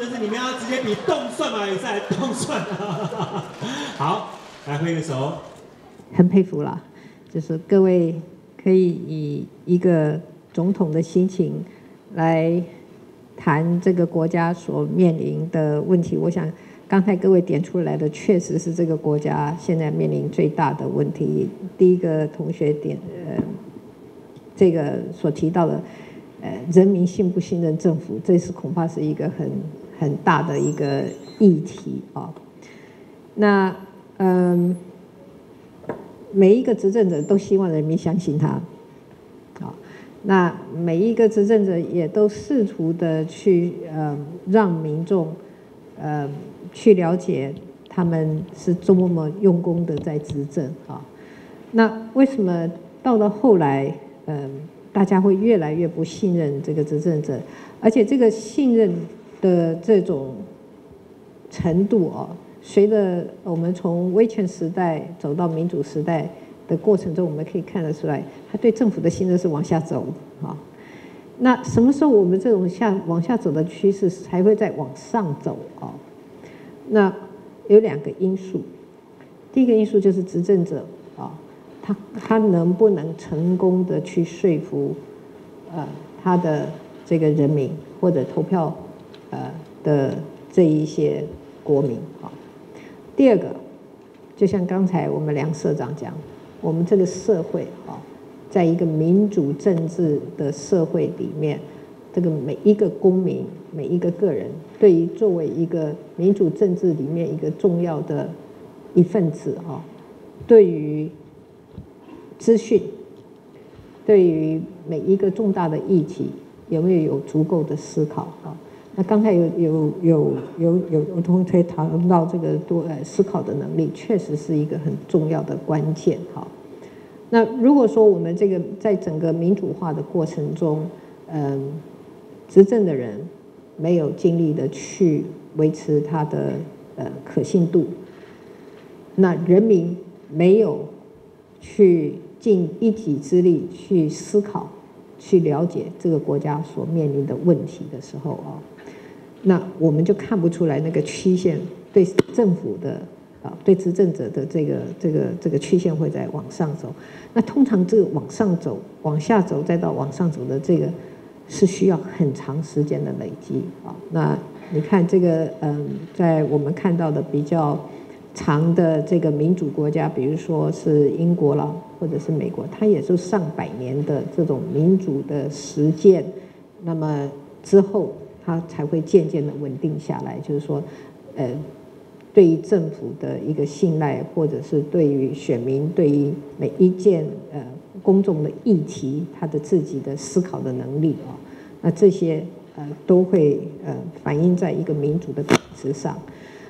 但是你们要直接比动算嘛？也是动算啊。好，来挥个手。很佩服了，就是各位可以以一个总统的心情来谈这个国家所面临的问题。我想刚才各位点出来的，确实是这个国家现在面临最大的问题。第一个同学点呃，这个所提到的，呃，人民信不信任政府，这是恐怕是一个很很大的一个议题啊。那嗯。每一个执政者都希望人民相信他，啊，那每一个执政者也都试图的去呃让民众呃去了解他们是多么用功的在执政啊。那为什么到了后来，嗯，大家会越来越不信任这个执政者，而且这个信任的这种程度啊？随着我们从威权时代走到民主时代的过程中，我们可以看得出来，他对政府的信任是往下走啊。那什么时候我们这种下往下走的趋势才会再往上走啊？那有两个因素，第一个因素就是执政者啊，他他能不能成功的去说服呃他的这个人民或者投票呃的这一些国民啊？第二个，就像刚才我们梁社长讲，我们这个社会啊，在一个民主政治的社会里面，这个每一个公民、每一个个人，对于作为一个民主政治里面一个重要的一份子啊，对于资讯，对于每一个重大的议题，有没有有足够的思考啊？那刚才有有有有有有同学谈到这个多呃思考的能力，确实是一个很重要的关键哈。那如果说我们这个在整个民主化的过程中，嗯，执政的人没有尽力的去维持他的呃可信度，那人民没有去尽一己之力去思考、去了解这个国家所面临的问题的时候啊。那我们就看不出来那个曲线对政府的啊，对执政者的这个这个这个曲线会在往上走。那通常这个往上走、往下走再到往上走的这个是需要很长时间的累积啊。那你看这个嗯，在我们看到的比较长的这个民主国家，比如说是英国了，或者是美国，它也是上百年的这种民主的实践。那么之后。它才会渐渐的稳定下来，就是说，呃，对于政府的一个信赖，或者是对于选民对于每一件呃公众的议题，他的自己的思考的能力啊，那这些呃都会呃反映在一个民主的品质上。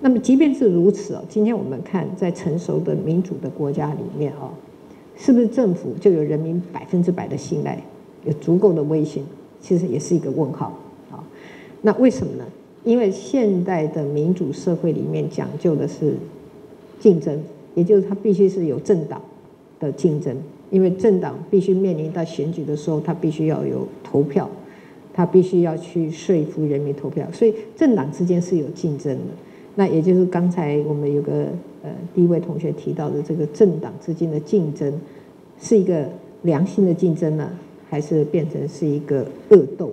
那么即便是如此哦，今天我们看在成熟的民主的国家里面啊，是不是政府就有人民百分之百的信赖，有足够的威信？其实也是一个问号。那为什么呢？因为现代的民主社会里面讲究的是竞争，也就是它必须是有政党的竞争，因为政党必须面临到选举的时候，它必须要有投票，它必须要去说服人民投票，所以政党之间是有竞争的。那也就是刚才我们有个呃第一位同学提到的这个政党之间的竞争，是一个良性的竞争呢，还是变成是一个恶斗？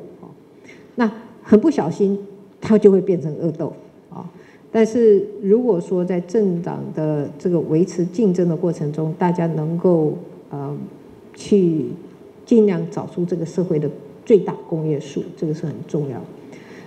很不小心，它就会变成恶斗啊！但是如果说在政党的这个维持竞争的过程中，大家能够呃去尽量找出这个社会的最大公约数，这个是很重要。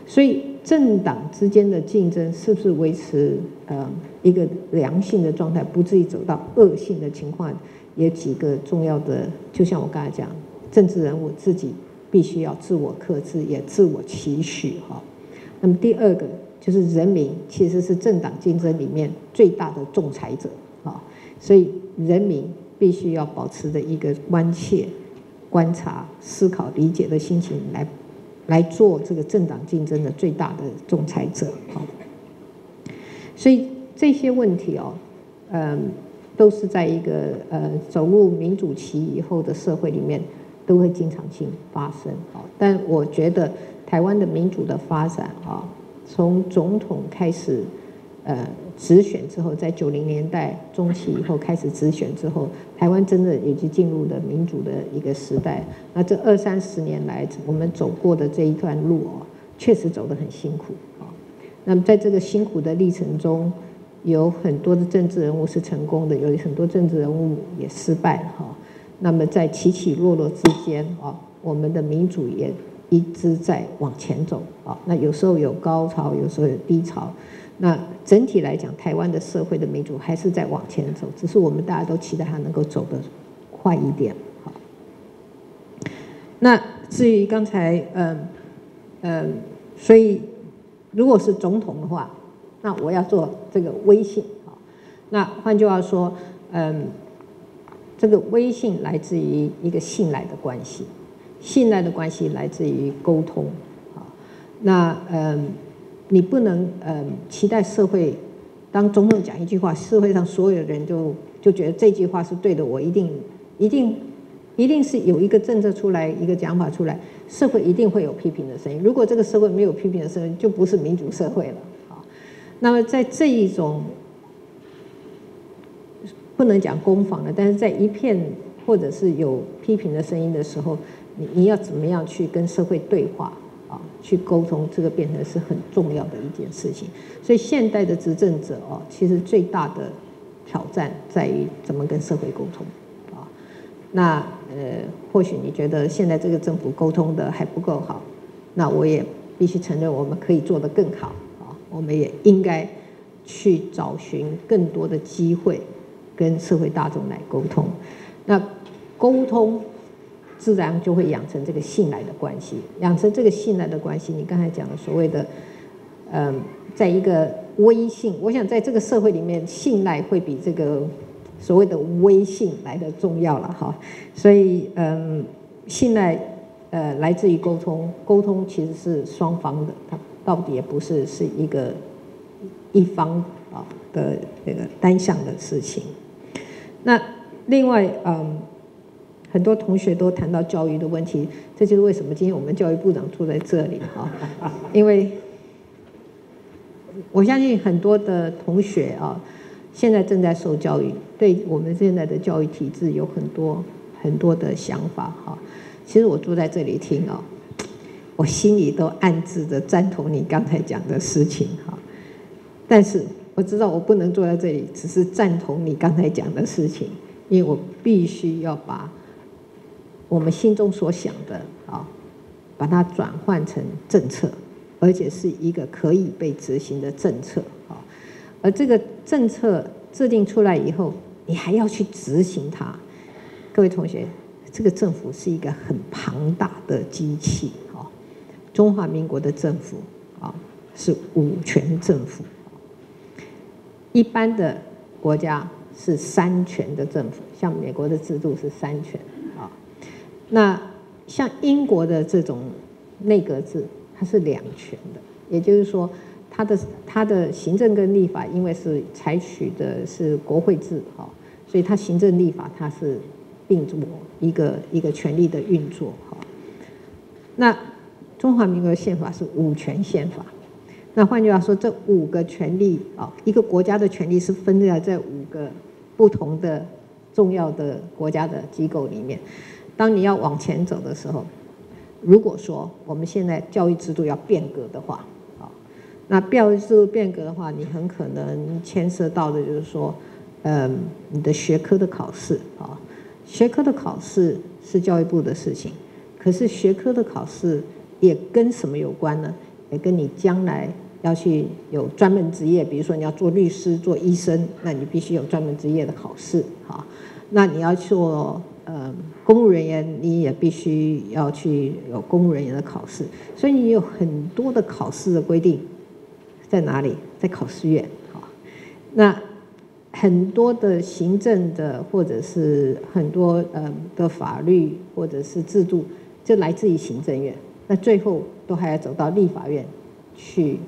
所以政党之间的竞争是不是维持呃一个良性的状态，不至于走到恶性的情况，有几个重要的，就像我刚才讲，政治人物自己。必须要自我克制，也自我期许哈。那么第二个就是人民其实是政党竞争里面最大的仲裁者啊，所以人民必须要保持着一个关切、观察、思考、理解的心情来来做这个政党竞争的最大的仲裁者啊。所以这些问题哦，嗯，都是在一个呃走入民主期以后的社会里面。都会经常性发生，但我觉得台湾的民主的发展啊，从总统开始，呃，直选之后，在九零年代中期以后开始直选之后，台湾真的已经进入了民主的一个时代。那这二三十年来，我们走过的这一段路哦，确实走得很辛苦啊。那么在这个辛苦的历程中，有很多的政治人物是成功的，有很多政治人物也失败了哈。那么在起起落落之间啊，我们的民主也一直在往前走啊。那有时候有高潮，有时候有低潮。那整体来讲，台湾的社会的民主还是在往前走，只是我们大家都期待它能够走得快一点。好，那至于刚才嗯嗯，所以如果是总统的话。那我要做这个微信啊，那换句话说，嗯，这个微信来自于一个信赖的关系，信赖的关系来自于沟通啊。那嗯，你不能嗯期待社会当总统讲一句话，社会上所有人就就觉得这句话是对的，我一定一定一定是有一个政策出来，一个讲法出来，社会一定会有批评的声音。如果这个社会没有批评的声音，就不是民主社会了。那么在这一种不能讲攻防的，但是在一片或者是有批评的声音的时候，你你要怎么样去跟社会对话啊？去沟通，这个变成是很重要的一件事情。所以现代的执政者哦，其实最大的挑战在于怎么跟社会沟通啊。那呃，或许你觉得现在这个政府沟通的还不够好，那我也必须承认，我们可以做得更好啊。我们也应该去找寻更多的机会，跟社会大众来沟通。那沟通自然就会养成这个信赖的关系，养成这个信赖的关系。你刚才讲的所谓的，嗯，在一个微信，我想在这个社会里面，信赖会比这个所谓的微信来的重要了哈。所以，嗯，信赖呃来自于沟通，沟通其实是双方的，它。到底也不是是一个一方啊的这个单向的事情。那另外，嗯，很多同学都谈到教育的问题，这就是为什么今天我们教育部长坐在这里哈，因为我相信很多的同学啊，现在正在受教育，对我们现在的教育体制有很多很多的想法哈。其实我坐在这里听啊。我心里都暗自的赞同你刚才讲的事情哈，但是我知道我不能坐在这里，只是赞同你刚才讲的事情，因为我必须要把我们心中所想的啊，把它转换成政策，而且是一个可以被执行的政策啊。而这个政策制定出来以后，你还要去执行它。各位同学，这个政府是一个很庞大的机器啊。中华民国的政府啊是五权政府，一般的国家是三权的政府，像美国的制度是三权啊。那像英国的这种内阁制，它是两权的，也就是说，它的它的行政跟立法，因为是采取的是国会制哈，所以它行政立法它是并作一个一个权力的运作哈。那中华民国宪法是五权宪法，那换句话说，这五个权利啊，一个国家的权利是分在这五个不同的重要的国家的机构里面。当你要往前走的时候，如果说我们现在教育制度要变革的话，啊，那教育制度变革的话，你很可能牵涉到的就是说，嗯，你的学科的考试啊，学科的考试是教育部的事情，可是学科的考试。也跟什么有关呢？也跟你将来要去有专门职业，比如说你要做律师、做医生，那你必须有专门职业的考试，哈。那你要做呃公务人员，你也必须要去有公务人员的考试。所以你有很多的考试的规定在哪里？在考试院，哈。那很多的行政的或者是很多呃的法律或者是制度，就来自于行政院。那最后都还要走到立法院去，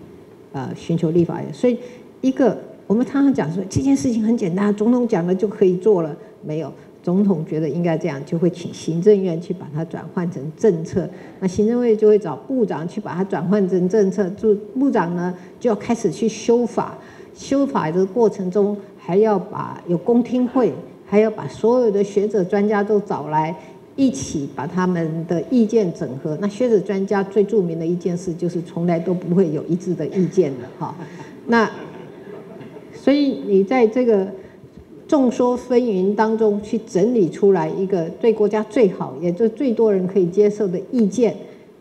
呃，寻求立法院。所以，一个我们常常讲说这件事情很简单，总统讲了就可以做了，没有总统觉得应该这样，就会请行政院去把它转换成政策。那行政院就会找部长去把它转换成政策。就部长呢，就要开始去修法。修法的过程中，还要把有公听会，还要把所有的学者专家都找来，一起把他们的意见整合。那学者专家最著名的一件事，就是从来都不会有一致的意见的哈。那所以你在这个。众说纷纭当中去整理出来一个对国家最好，也就最多人可以接受的意见，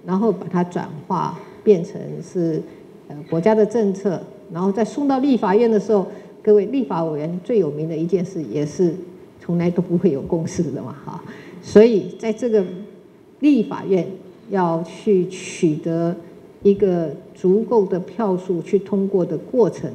然后把它转化变成是呃国家的政策，然后再送到立法院的时候，各位立法委员最有名的一件事，也是从来都不会有共识的嘛，哈，所以在这个立法院要去取得一个足够的票数去通过的过程。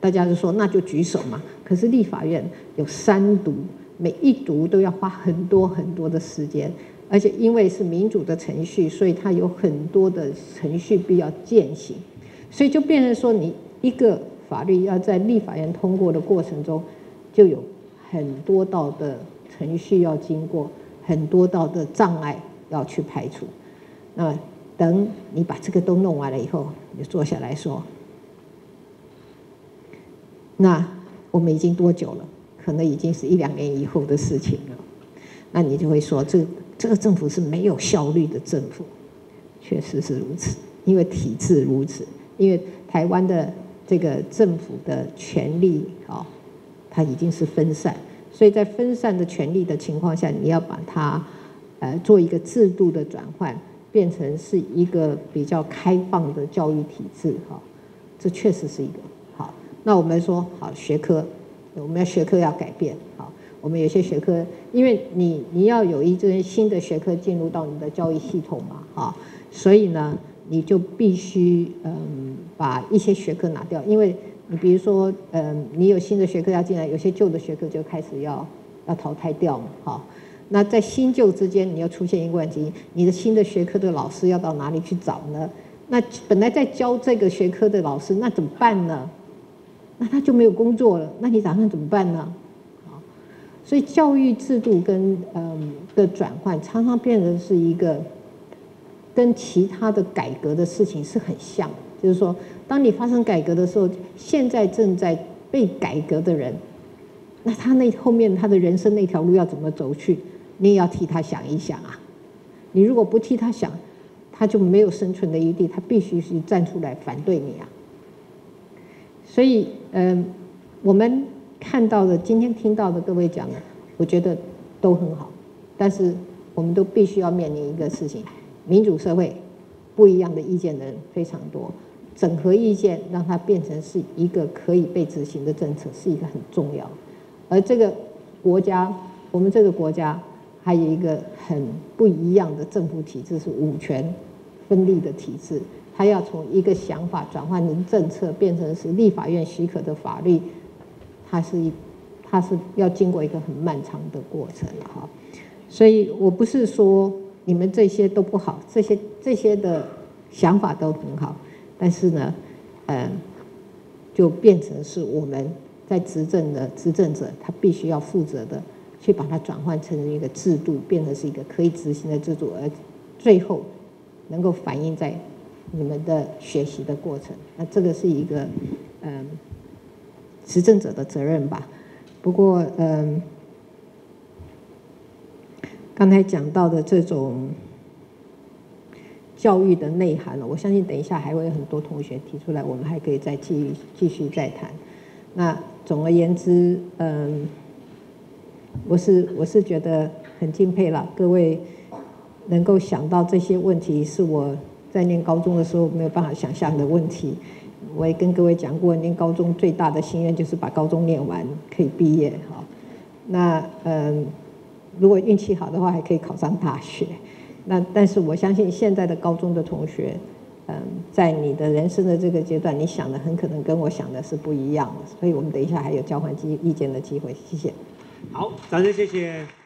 大家就说那就举手嘛。可是立法院有三读，每一读都要花很多很多的时间，而且因为是民主的程序，所以它有很多的程序必要践行，所以就变成说你一个法律要在立法院通过的过程中，就有很多道的程序要经过，很多道的障碍要去排除。那等你把这个都弄完了以后，你就坐下来说。那我们已经多久了？可能已经是一两年以后的事情了。那你就会说，这这个政府是没有效率的政府，确实是如此，因为体制如此，因为台湾的这个政府的权力啊，它已经是分散，所以在分散的权力的情况下，你要把它呃做一个制度的转换，变成是一个比较开放的教育体制哈，这确实是一个好。那我们说好学科，我们要学科要改变好，我们有些学科，因为你你要有一些新的学科进入到你的教育系统嘛，哈，所以呢，你就必须嗯把一些学科拿掉，因为你比如说嗯你有新的学科要进来，有些旧的学科就开始要要淘汰掉嘛，哈，那在新旧之间你要出现一个问题，你的新的学科的老师要到哪里去找呢？那本来在教这个学科的老师，那怎么办呢？那他就没有工作了，那你打算怎么办呢？啊，所以教育制度跟嗯的转换，常常变成是一个跟其他的改革的事情是很像，就是说，当你发生改革的时候，现在正在被改革的人，那他那后面他的人生那条路要怎么走去，你也要替他想一想啊。你如果不替他想，他就没有生存的余地，他必须是站出来反对你啊。所以，嗯，我们看到的、今天听到的各位讲的，我觉得都很好。但是，我们都必须要面临一个事情：民主社会，不一样的意见的人非常多，整合意见，让它变成是一个可以被执行的政策，是一个很重要。而这个国家，我们这个国家还有一个很不一样的政府体制，是五权分立的体制。它要从一个想法转换成政策，变成是立法院许可的法律，它是一，它是要经过一个很漫长的过程哈。所以我不是说你们这些都不好，这些这些的想法都很好，但是呢，嗯，就变成是我们在执政的执政者，他必须要负责的，去把它转换成一个制度，变成是一个可以执行的制度，而最后能够反映在。你们的学习的过程，那这个是一个嗯，执政者的责任吧。不过嗯，刚才讲到的这种教育的内涵了，我相信等一下还会有很多同学提出来，我们还可以再继继续再谈。那总而言之，嗯，我是我是觉得很敬佩了，各位能够想到这些问题，是我。在念高中的时候没有办法想象的问题，我也跟各位讲过，念高中最大的心愿就是把高中念完，可以毕业哈。那嗯，如果运气好的话，还可以考上大学。那但是我相信现在的高中的同学，嗯，在你的人生的这个阶段，你想的很可能跟我想的是不一样的。所以我们等一下还有交换机意见的机会。谢谢。好，掌声谢谢。